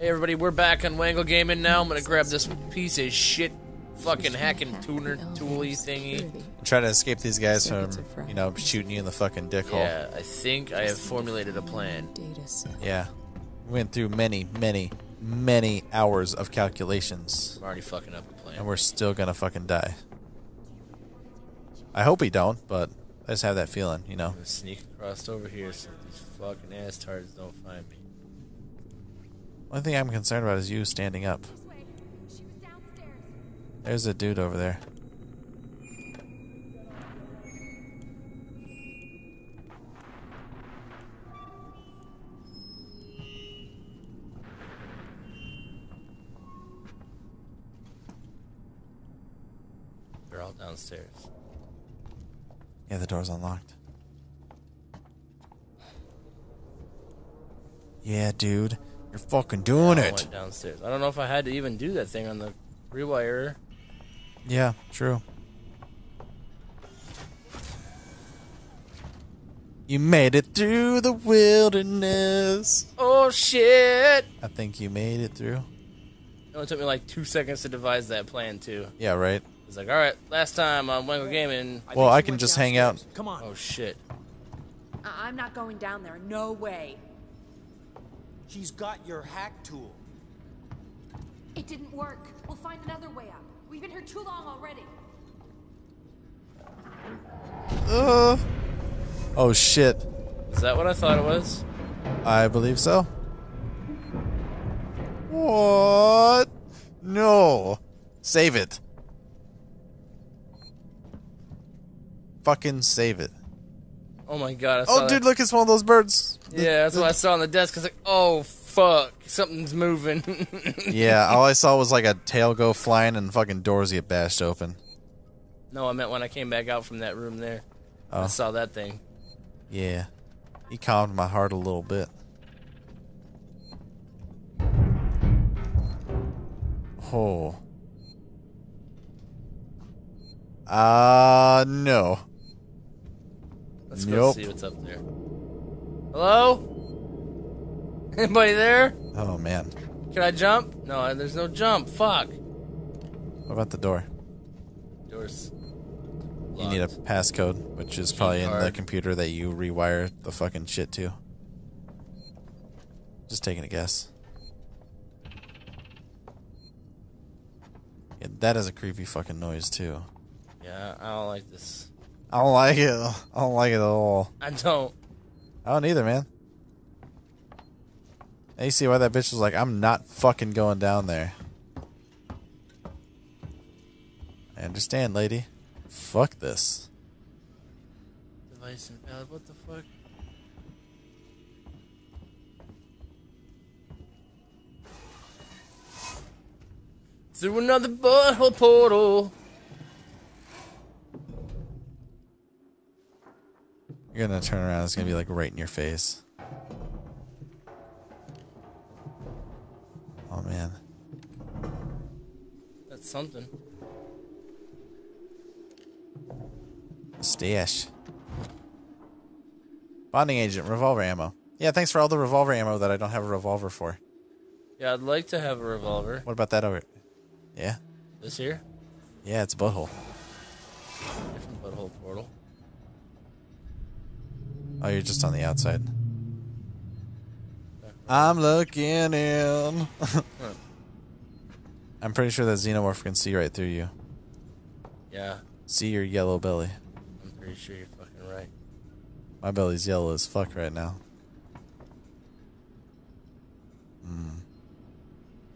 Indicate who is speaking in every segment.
Speaker 1: Hey everybody, we're back on Wangle Gaming now. I'm gonna grab this piece of shit fucking hacking tuner tooly thingy.
Speaker 2: Try to escape these guys from, you know, shooting you in the fucking dick hole.
Speaker 1: Yeah, I think I have formulated a plan.
Speaker 2: Yeah. We went through many, many, many hours of calculations.
Speaker 1: I'm already fucking up the plan.
Speaker 2: And we're still gonna fucking die. I hope we don't, but I just have that feeling, you know.
Speaker 1: I'm gonna sneak across over here so these fucking ass tards don't find me.
Speaker 2: One thing I'm concerned about is you standing up. There's a dude over there.
Speaker 1: They're all downstairs.
Speaker 2: Yeah, the door's unlocked. Yeah, dude. You're fucking doing
Speaker 1: I
Speaker 2: it.
Speaker 1: went downstairs. I don't know if I had to even do that thing on the rewire.
Speaker 2: Yeah, true. You made it through the wilderness.
Speaker 1: Oh shit!
Speaker 2: I think you made it through.
Speaker 1: It only took me like two seconds to devise that plan too.
Speaker 2: Yeah, right.
Speaker 1: It's like, all right, last time on Wangle Gaming.
Speaker 2: Well, I can just hang out.
Speaker 3: Come on.
Speaker 1: Oh shit!
Speaker 4: I- I'm not going down there. No way.
Speaker 3: She's got your hack tool.
Speaker 4: It didn't work. We'll find another way out. We've been here too long already.
Speaker 2: Uh, oh shit.
Speaker 1: Is that what I thought it was?
Speaker 2: I believe so. What? No. Save it. Fucking save it.
Speaker 1: Oh my god! I saw
Speaker 2: Oh, dude,
Speaker 1: that.
Speaker 2: look, it's one of those birds.
Speaker 1: Yeah, that's what I saw on the desk. I was like, oh fuck, something's moving.
Speaker 2: yeah, all I saw was like a tail go flying and fucking doors get bashed open.
Speaker 1: no, I meant when I came back out from that room there. I
Speaker 2: Oh.
Speaker 1: saw that thing.
Speaker 2: Yeah. He calmed my heart a little bit. Oh. Uh, no.
Speaker 1: Let's go see what's up there. Hello? Anybody there?
Speaker 2: Oh, man.
Speaker 1: Can I jump? No, there's no jump. Fuck.
Speaker 2: What about the door?
Speaker 1: Doors.
Speaker 2: You need a
Speaker 1: locked.
Speaker 2: passcode, which is probably in the
Speaker 1: card.
Speaker 2: computer that you rewire the fucking shit to. Just taking a guess. Yeah, that is a creepy fucking noise too.
Speaker 1: Yeah, I don't like this.
Speaker 2: I don't like it. I don't like it at all.
Speaker 1: I don't.
Speaker 2: I don't either, man. Now you see why that bitch was like, I'm not fucking going down there. I understand, lady. Fuck this.
Speaker 1: Device invalid. What the fuck? Through another butthole portal.
Speaker 2: You're gonna turn around, it's gonna be like right in your face. Oh man.
Speaker 1: That's something.
Speaker 2: Stash. Bonding agent, revolver ammo. Yeah, thanks for all the revolver ammo that I don't have a revolver for.
Speaker 1: Yeah, I'd like to have a revolver.
Speaker 2: What about that over? Yeah?
Speaker 1: This here?
Speaker 2: Yeah, it's a butthole.
Speaker 1: Different butthole portal.
Speaker 2: Oh, you're just on the outside. I'm looking in. I'm pretty sure that xenomorph can see right through you.
Speaker 1: Yeah,
Speaker 2: See your yellow belly.
Speaker 1: I'm pretty sure you're fucking right.
Speaker 2: My belly's yellow as fuck right now. Hmm.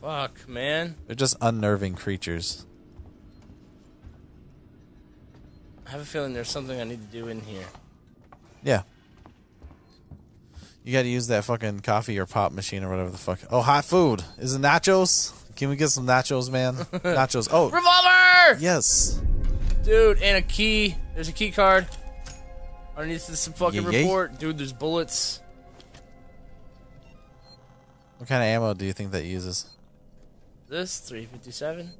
Speaker 1: Fuck, man.
Speaker 2: They're just unnerving creatures.
Speaker 1: I have a feeling there's something I need to do in here.
Speaker 2: Yeah. You gotta use that fucking coffee or pop machine or whatever the fuck. Oh, hot food. Is it nachos? Can we get some nachos, man? nachos. Oh,
Speaker 1: Revolver!
Speaker 2: yes.
Speaker 1: Dude, and a key. There's a key card. Underneath this fucking
Speaker 2: Yay, yay.
Speaker 1: report. Dude, there's bullets.
Speaker 2: What kind of ammo do you think that uses?
Speaker 1: This, 357.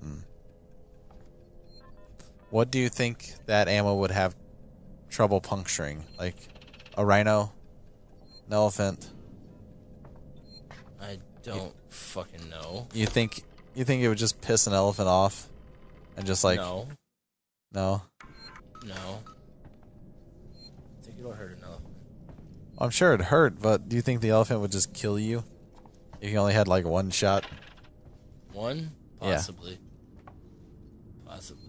Speaker 1: Hmm.
Speaker 2: What do you think that ammo would have trouble puncturing? Like a rhino, an elephant,
Speaker 1: I don't fucking know.
Speaker 2: You think you think it would just piss an elephant off, and just like
Speaker 1: no,
Speaker 2: no?
Speaker 1: no. I think it'll hurt an elephant.
Speaker 2: I'm sure it hurt, but do you think the elephant would just kill you if you only had like one shot?
Speaker 1: One,
Speaker 2: Yeah.
Speaker 1: possibly, possibly.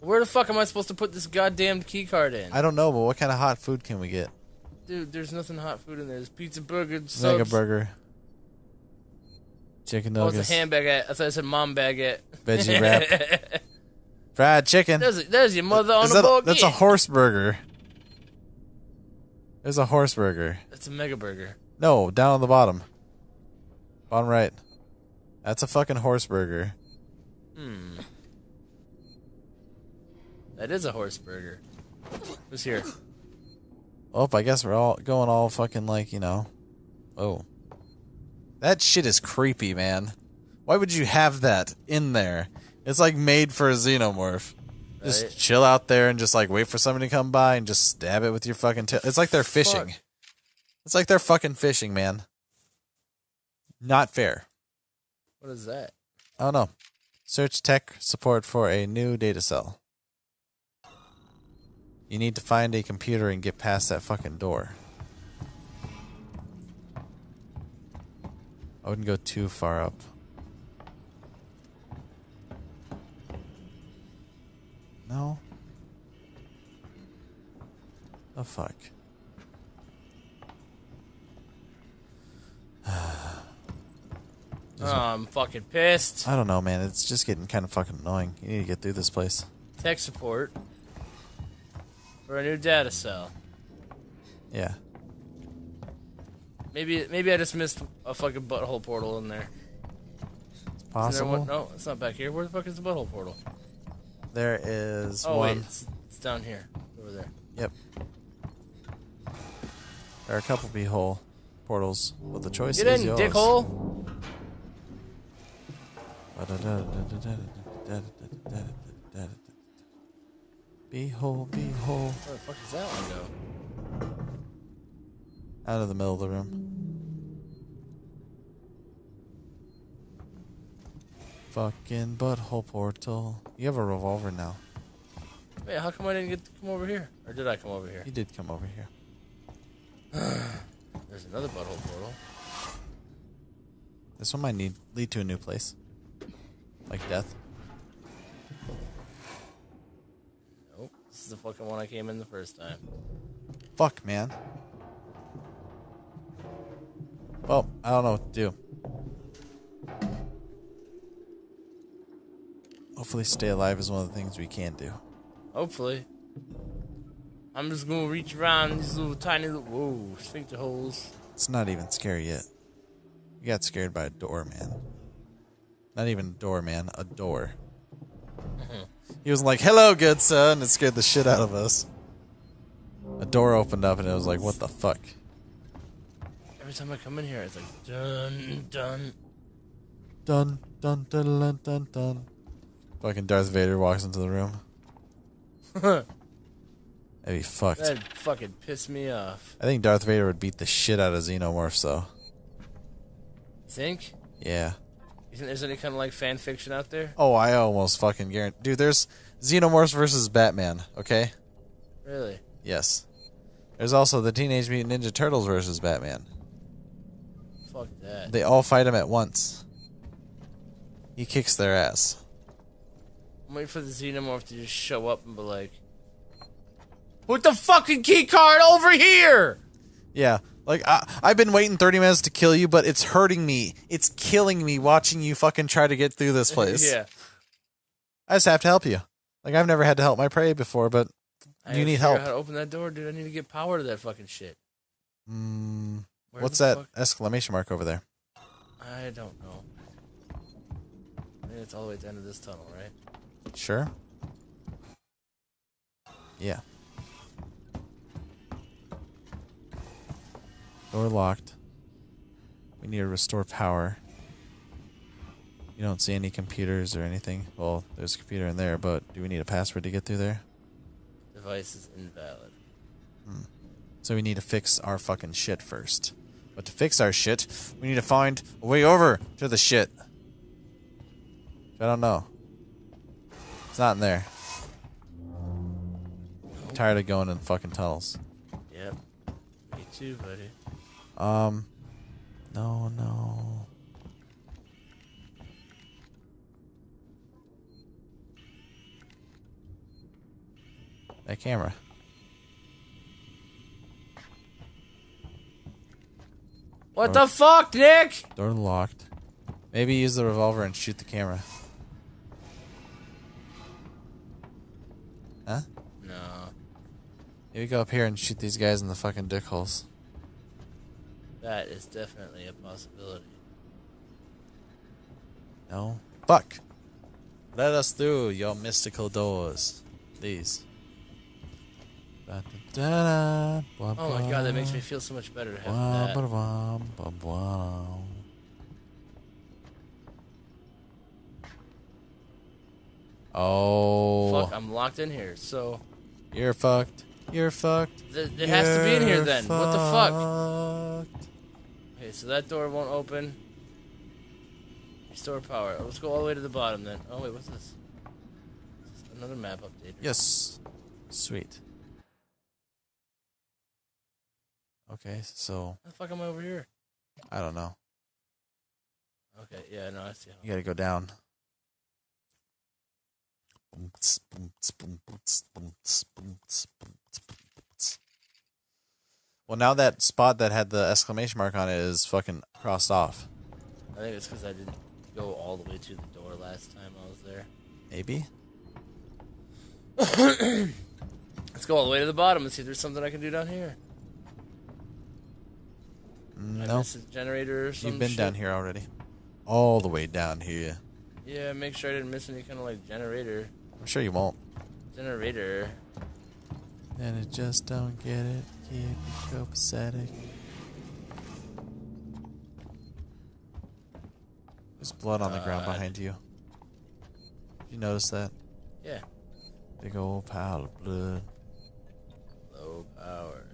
Speaker 1: Where the fuck am I supposed to put this goddamn key card in?
Speaker 2: I don't know, but what kind of hot food can we get?
Speaker 1: Dude, there's nothing hot food in there. There's pizza, burger, subs.
Speaker 2: Mega burger, chicken
Speaker 1: Oh,
Speaker 2: nuggets,
Speaker 1: it's a ham baguette. I thought I said mom baguette.
Speaker 2: veggie wrap, fried chicken.
Speaker 1: there's, there's your mother on
Speaker 2: Is
Speaker 1: the
Speaker 2: that that's a horse burger. There's a horse burger.
Speaker 1: That's a mega burger.
Speaker 2: No, down on the bottom. Bottom right. That's a fucking horse burger.
Speaker 1: Hmm. That is a horse burger. Who's here?
Speaker 2: Oh, I guess we're all going all fucking like, you know. Oh. That shit is creepy, man. Why would you have that in there? It's like made for a xenomorph. Just chill out there and just like wait for somebody to come by and just stab it with your fucking tail. It's like they're fishing.
Speaker 1: Fuck.
Speaker 2: It's like they're fucking fishing, man. Not fair.
Speaker 1: What is that?
Speaker 2: I don't know. Search tech support for a new data cell. You need to find a computer and get past that fucking door. I wouldn't go too far up. No? The fuck?
Speaker 1: Oh, I'm fucking pissed.
Speaker 2: I don't know, man. It's just getting kind of fucking annoying. You need to get through this place.
Speaker 1: Tech support for a new data cell.
Speaker 2: Yeah.
Speaker 1: Maybe maybe I just missed a fucking butthole portal in there.
Speaker 2: It's
Speaker 1: there
Speaker 2: possible.
Speaker 1: one? No, it's not back here. Where the fuck is the butthole portal?
Speaker 2: There is
Speaker 1: Oh
Speaker 2: one.
Speaker 1: wait, it's, it's down here, over there.
Speaker 2: Yep. There are a couple beehole portals, but the choice is yours.
Speaker 1: Get
Speaker 2: is
Speaker 1: in,
Speaker 2: yours.
Speaker 1: dickhole.
Speaker 2: Beehole, beehole.
Speaker 1: Where the fuck does that one go?
Speaker 2: Out of the middle of the room. Fucking butthole portal. You have a revolver now.
Speaker 1: Wait, how come I didn't get to come over here? Or did I come over here?
Speaker 2: You did come over here.
Speaker 1: There's another butthole portal.
Speaker 2: This one might need lead to a new place. Like death.
Speaker 1: Nope. This is the fucking one I came in the first time.
Speaker 2: Fuck, man. Well, I don't know what to do. Hopefully, stay alive is one of the things we can do.
Speaker 1: Hopefully. I'm just gonna reach around these little tiny little whoa sphincter holes.
Speaker 2: It's not even scary yet. You got scared by a door, man. Not even a door, man. A door. Mm-hmm. He was like, "Hello, good son," and it scared the shit out of us. A door opened up, and it was like, "What the fuck?"
Speaker 1: Every time I come in here, it's like dun dun.
Speaker 2: Dun dun dun dun dun dun. Fucking Darth Vader walks into the room. That'd be fucked.
Speaker 1: That fucking pissed me off.
Speaker 2: I think Darth Vader would beat the shit out of xenomorphs, though.
Speaker 1: Think?
Speaker 2: Yeah.
Speaker 1: Isn't there's any kind of like fan fiction out there?
Speaker 2: Oh, I almost fucking guarantee. Dude, there's xenomorphs versus Batman. Okay.
Speaker 1: Really?
Speaker 2: Yes. There's also the Teenage Mutant Ninja Turtles versus Batman.
Speaker 1: Fuck that.
Speaker 2: They all fight him at once. He kicks their ass.
Speaker 1: I'm waiting for the xenomorph to just show up and be like, "Put the fucking key card over here."
Speaker 2: Yeah. Like I, I've been waiting 30 minutes to kill you, but it's hurting me. It's killing me watching you fucking try to get through this place.
Speaker 1: yeah.
Speaker 2: I just have to help you. Like I've never had to help my prey before, but
Speaker 1: I
Speaker 2: You need help.
Speaker 1: How to open that door, dude? I need to get power to that fucking shit.
Speaker 2: mm, what's that
Speaker 1: fuck-
Speaker 2: exclamation mark over there?
Speaker 1: I don't know. I think it's all the way at the end of this tunnel, right?
Speaker 2: Sure. Yeah. Door locked. We need to restore power. You don't see any computers or anything. Well, there's a computer in there, but do we need a password to get through there?
Speaker 1: Device is invalid. Hmm.
Speaker 2: So we need to fix our fucking shit first. But to fix our shit, we need to find a way over to the shit. I don't know. It's not in there. I'm tired of going in fucking tunnels.
Speaker 1: Yep. Me too, buddy.
Speaker 2: Um, no, no. That camera.
Speaker 1: What the fuck, Nick?
Speaker 2: Door locked. Maybe use the revolver and shoot the camera. Huh?
Speaker 1: No.
Speaker 2: Maybe go up here and shoot these guys in the fucking dick holes.
Speaker 1: That is definitely a possibility.
Speaker 2: No? Fuck! Let us through your mystical doors. Please.
Speaker 1: Oh my god, that makes me feel so much better to have that.
Speaker 2: Oh,
Speaker 1: Fuck, I'm locked in here, so
Speaker 2: you're fucked. You're fucked.
Speaker 1: th- it has to be in here
Speaker 2: You're
Speaker 1: then. What the fuck? Okay, so that door won't open. Restore power. Let's go all the way to the bottom then. Oh wait, what's this? This Another map update.
Speaker 2: Yes. Sweet. Okay, so
Speaker 1: How the fuck am I over here?
Speaker 2: I don't know.
Speaker 1: Okay, yeah, no, I see.
Speaker 2: You gotta go down. Well, now that spot that had the exclamation mark on it is fucking crossed off.
Speaker 1: I think it's because I didn't go all the way to the door last time I was there.
Speaker 2: Maybe?
Speaker 1: Let's go all the way to the bottom and see if there's something I can do down here. Mm, I
Speaker 2: No.
Speaker 1: miss a generator?
Speaker 2: You've been down here already. All the way down here.
Speaker 1: Yeah, make sure I didn't miss any kind of like generator.
Speaker 2: I'm sure you won't.
Speaker 1: Generator.
Speaker 2: And it just don't get it. Keep it copacetic. There's blood on the ground
Speaker 1: God.
Speaker 2: behind you. Did you notice that?
Speaker 1: Yeah.
Speaker 2: Big old pile of blood.
Speaker 1: Low power.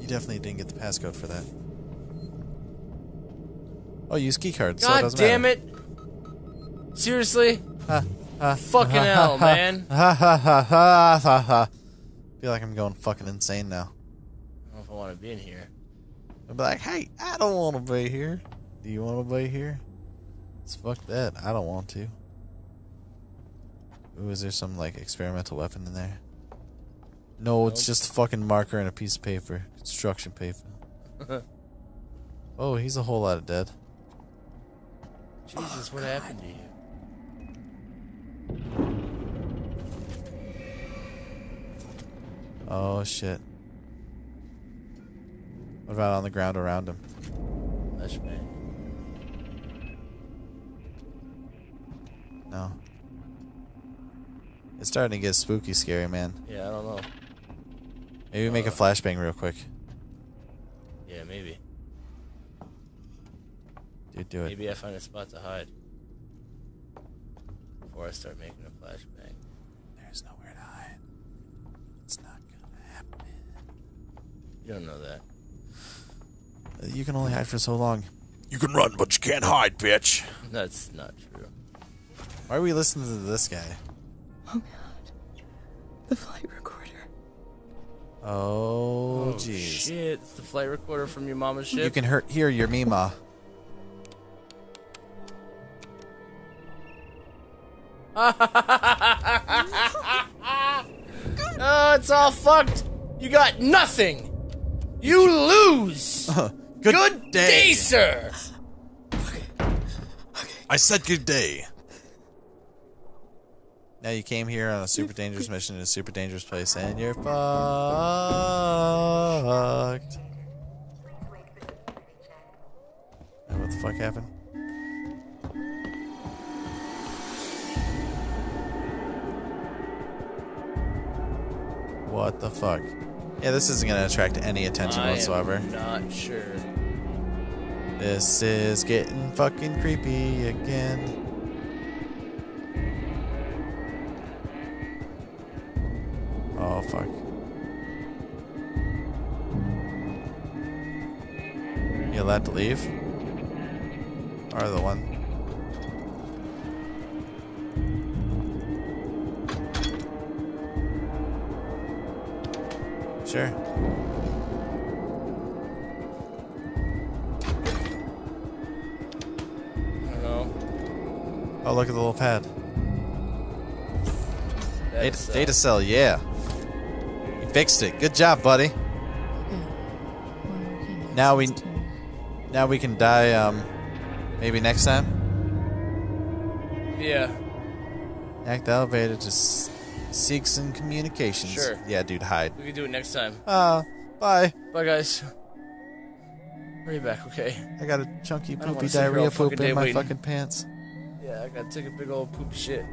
Speaker 2: You definitely didn't get the passcode for that. Oh, use key cards. so it
Speaker 1: God
Speaker 2: doesn't
Speaker 1: damn
Speaker 2: matter.
Speaker 1: it! Seriously?
Speaker 2: Ha, ha,
Speaker 1: Uh,
Speaker 2: fucking
Speaker 1: hell, man.
Speaker 2: Ha ha ha ha ha ha. Feel like I'm going fucking insane now.
Speaker 1: I don't know if I want to be in here.
Speaker 2: I'll be like, hey, I don't want to be here. Do you want to be here? It's fuck that. I don't want to. Ooh, is there some like experimental weapon in there? No, it's just a fucking marker and a piece of paper. Construction paper. oh, he's a whole lot of dead.
Speaker 1: Jesus, what happened to you?
Speaker 2: Oh shit. What about on the ground around him?
Speaker 1: Flashbang.
Speaker 2: No. It's starting to get spooky scary, man.
Speaker 1: Yeah, I don't know.
Speaker 2: Maybe make a
Speaker 1: Uh.
Speaker 2: flashbang real quick.
Speaker 1: Yeah, maybe.
Speaker 2: Dude, do it.
Speaker 1: Maybe I find a spot to hide. Before I start making a flashbang.
Speaker 2: There's nowhere to hide. It's not gonna happen.
Speaker 1: You don't know that.
Speaker 2: You can only hide for so long. You can run, but you can't hide, bitch.
Speaker 1: That's not true.
Speaker 2: Why are we listening to this guy?
Speaker 5: Oh god. The flight recorder.
Speaker 2: Oh,
Speaker 1: Oh,
Speaker 2: jeez.
Speaker 1: shit. It's the flight recorder from your mama's ship.
Speaker 2: you can hear, hear your Mima.
Speaker 1: Oh, it's all fucked. You got nothing. You lose.
Speaker 2: Uh, good,
Speaker 1: Good day, sir.
Speaker 2: I said good day. Now you came here on a super dangerous mission in a super dangerous place, and you're fucked. What the fuck happened? What the fuck? Yeah, this isn't going to attract any attention
Speaker 1: I
Speaker 2: whatsoever.
Speaker 1: I'm not sure.
Speaker 2: This is getting fucking creepy again. Oh, fuck. You allowed to leave? Or the one Sure.
Speaker 1: I.
Speaker 2: Oh, look at the little pad. Data,
Speaker 1: uh,
Speaker 2: data cell, yeah. You fixed it. Good job, buddy. Now we- Now we can die, um, maybe next time?
Speaker 1: Yeah.
Speaker 2: Act elevator to s- seek some communications.
Speaker 1: Sure.
Speaker 2: Yeah, dude, hide.
Speaker 1: We can do it next time.
Speaker 2: Uh, bye.
Speaker 1: Bye, guys. Hurry back, okay?
Speaker 2: I got a chunky poopy
Speaker 1: wanna sit here all
Speaker 2: diarrhea poop in my
Speaker 1: waiting.
Speaker 2: fucking pants.
Speaker 1: Yeah, I gotta take a big old poopy shit.